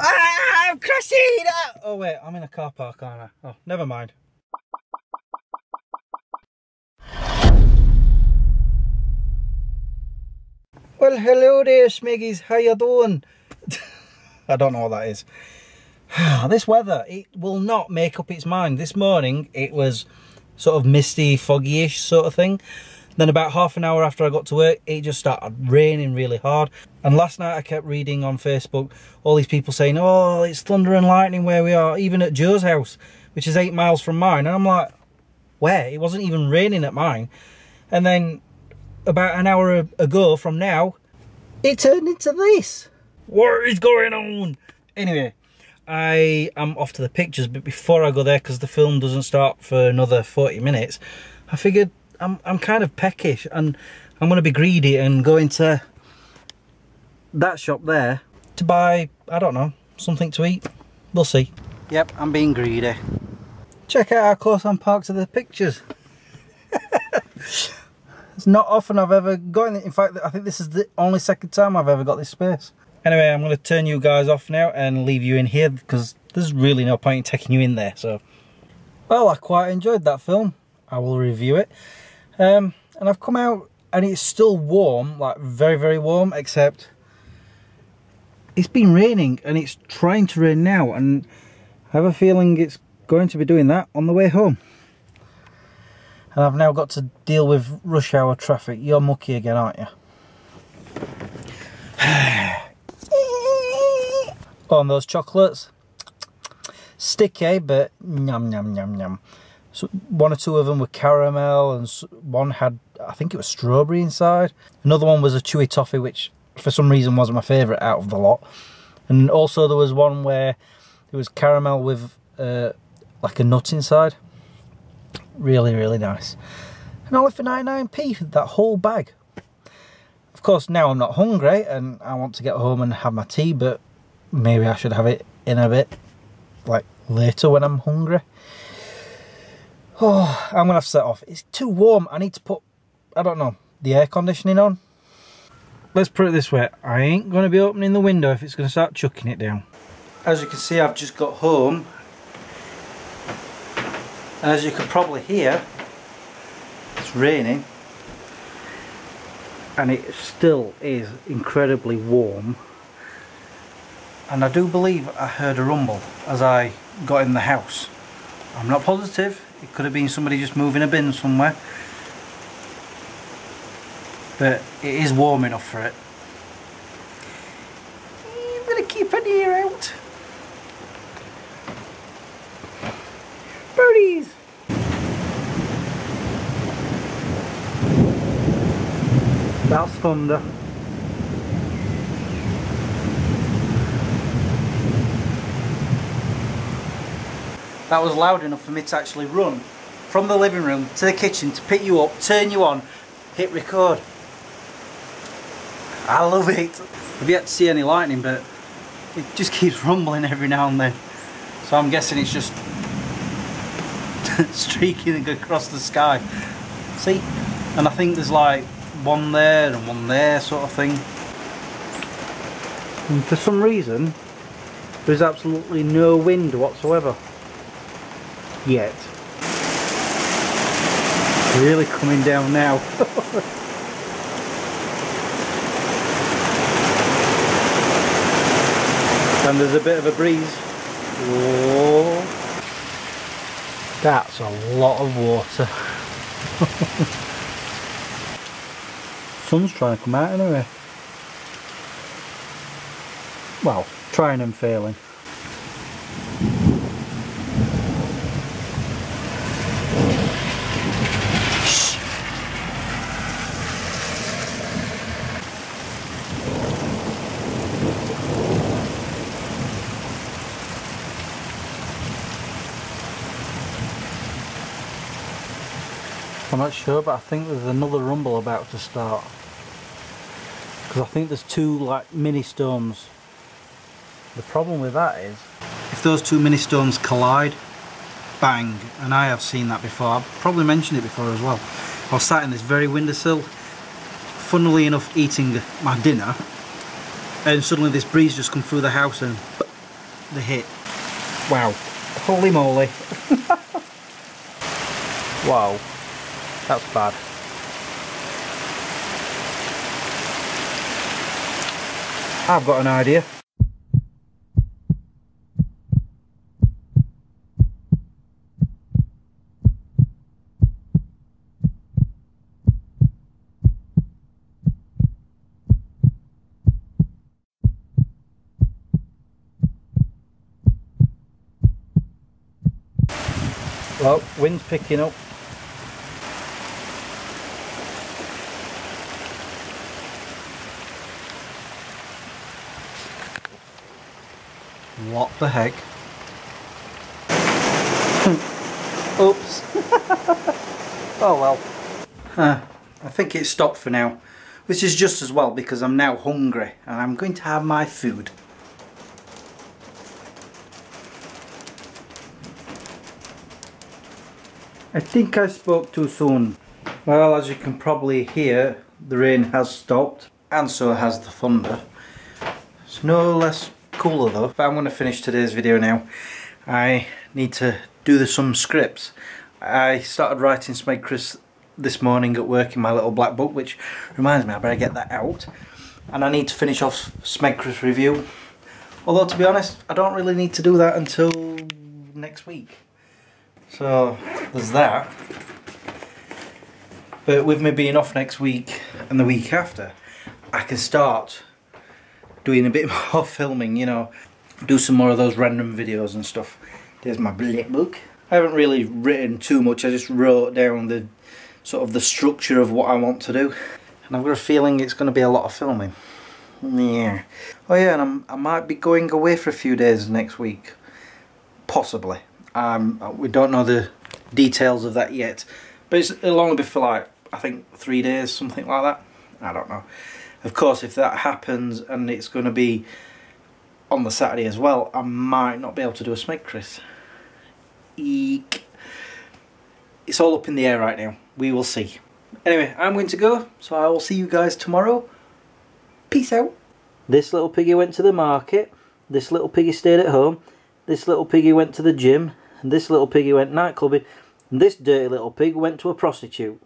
Ah, I'm crashing! Ah! Oh wait, I'm in a car park, aren't I? Oh, never mind. Well, hello there, Smiggies. How you doing? I don't know what that is. this weather, it will not make up its mind. This morning, it was sort of misty, foggy-ish sort of thing. Then about half an hour after I got to work, it just started raining really hard. And last night I kept reading on Facebook, all these people saying, oh, it's thunder and lightning where we are, even at Joe's house, which is eight miles from mine. And I'm like, where? It wasn't even raining at mine. And then about an hour ago from now, it turned into this. What is going on? Anyway, I am off to the pictures, but before I go there, because the film doesn't start for another 40 minutes, I figured I'm, I'm kind of peckish and I'm going to be greedy and go into that shop there to buy, I don't know, something to eat. We'll see. Yep, I'm being greedy. Check out how close I'm parked to the pictures. it's not often I've ever got it. In fact, I think this is the only second time I've ever got this space. Anyway, I'm going to turn you guys off now and leave you in here because there's really no point in taking you in there. So, well, I quite enjoyed that film. I will review it. Um, and I've come out and it's still warm, like very, very warm, except it's been raining and it's trying to rain now. And I have a feeling it's going to be doing that on the way home. And I've now got to deal with rush hour traffic. You're mucky again, aren't you? on those chocolates. Sticky, but yum, yum, yum, yum. So one or two of them were caramel and one had, I think it was strawberry inside. Another one was a chewy toffee, which for some reason wasn't my favourite out of the lot. And also there was one where it was caramel with uh, like a nut inside. Really, really nice. And only for 99p, that whole bag. Of course, now I'm not hungry and I want to get home and have my tea, but maybe I should have it in a bit, like later when I'm hungry. Oh, I'm gonna have to set off. It's too warm. I need to put, I don't know, the air conditioning on. Let's put it this way. I ain't gonna be opening the window if it's gonna start chucking it down. As you can see, I've just got home. And As you can probably hear, it's raining. And it still is incredibly warm. And I do believe I heard a rumble as I got in the house. I'm not positive, it could have been somebody just moving a bin somewhere. But it is warm enough for it. I'm going to keep an ear out. Birdies! That's thunder. That was loud enough for me to actually run from the living room to the kitchen to pick you up, turn you on, hit record. I love it. I've yet to see any lightning but it just keeps rumbling every now and then. So I'm guessing it's just streaking across the sky. See? And I think there's like one there and one there sort of thing. And for some reason there's absolutely no wind whatsoever yet. Really coming down now. and there's a bit of a breeze. Whoa. That's a lot of water. Sun's trying to come out anyway. Well, trying and failing. I'm not sure but I think there's another rumble about to start because I think there's two like mini storms the problem with that is if those two mini storms collide bang and I have seen that before I've probably mentioned it before as well I was sat in this very windowsill funnily enough eating my dinner and suddenly this breeze just come through the house and the hit. Wow. Holy moly. wow. That's bad. I've got an idea. Well, wind's picking up. What the heck? Oops. oh well. I think it stopped for now. Which is just as well because I'm now hungry and I'm going to have my food. I think I spoke too soon. Well, as you can probably hear, the rain has stopped and so has the thunder. It's no less cooler though. But I'm going to finish today's video now. I need to do the, some scripts. I started writing Smegchris this morning at work in my little black book, which reminds me I better get that out. And I need to finish off Smegchris review. Although to be honest, I don't really need to do that until next week. So there's that. But with me being off next week and the week after, I can start doing a bit more filming, you know, do some more of those random videos and stuff. There's my black book. I haven't really written too much, I just wrote down the sort of the structure of what I want to do. And I've got a feeling it's going to be a lot of filming. Yeah. Oh yeah, and I'm, I might be going away for a few days next week. Possibly. Um, we don't know the details of that yet. But it'll only be for like, I think three days, something like that. I don't know. Of course, if that happens and it's going to be on the Saturday as well, I might not be able to do a Smegchris. Eek. It's all up in the air right now. We will see. Anyway, I'm going to go, so I will see you guys tomorrow. Peace out. This little piggy went to the market. This little piggy stayed at home. This little piggy went to the gym. And this little piggy went nightclubbing. And this dirty little pig went to a prostitute.